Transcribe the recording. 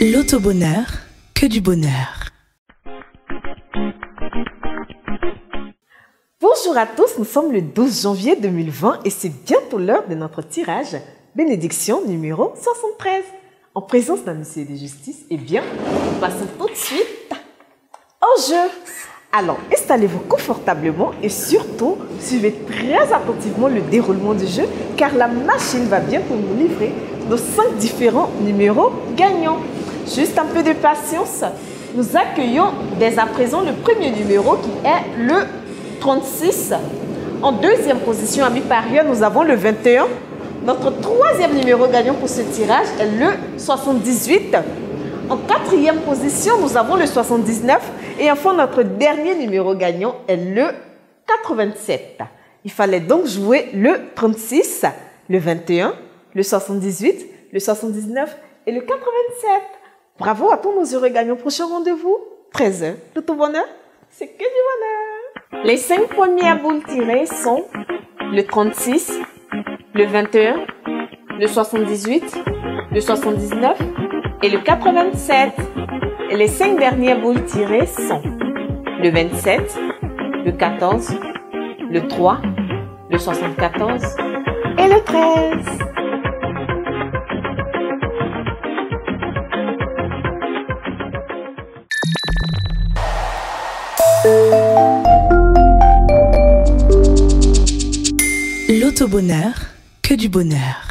L'autobonheur, que du bonheur. Bonjour à tous, nous sommes le 12 janvier 2020 et c'est bientôt l'heure de notre tirage bénédiction numéro 73. En présence d'un monsieur de justice, eh bien, passons tout de suite au jeu. Alors, installez-vous confortablement et surtout, suivez très attentivement le déroulement du jeu car la machine va bientôt nous livrer nos 5 différents numéros gagnants. Juste un peu de patience. Nous accueillons dès à présent le premier numéro qui est le 36. En deuxième position, à mi-parieur, nous avons le 21. Notre troisième numéro gagnant pour ce tirage est le 78. En quatrième position, nous avons le 79. Et enfin, notre dernier numéro gagnant est le 87. Il fallait donc jouer le 36, le 21, le 78, le 79 et le 87. Bravo à tous nos heureux gagnants. Prochain rendez-vous, 13h. Tout au bonheur, c'est que du bonheur. Les cinq premières boules tirées sont le 36, le 21, le 78, le 79 et le 87. Les cinq dernières boules tirées sont le 27, le 14, le 3, le 74 et le 13. L'autobonheur, que du bonheur.